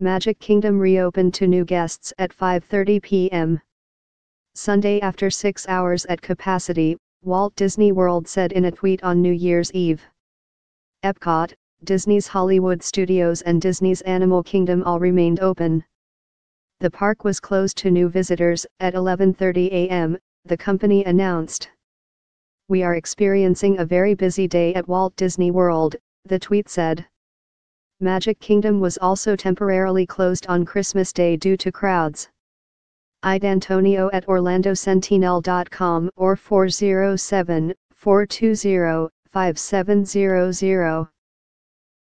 Magic Kingdom reopened to new guests at 5:30 p.m. Sunday after 6 hours at capacity, Walt Disney World said in a tweet on New Year's Eve. Epcot, Disney's Hollywood Studios and Disney's Animal Kingdom all remained open. The park was closed to new visitors at 11:30 a.m., the company announced. We are experiencing a very busy day at Walt Disney World, the tweet said. Magic Kingdom was also temporarily closed on Christmas Day due to crowds. Antonio at orlandosentinel.com or 407 420 5700.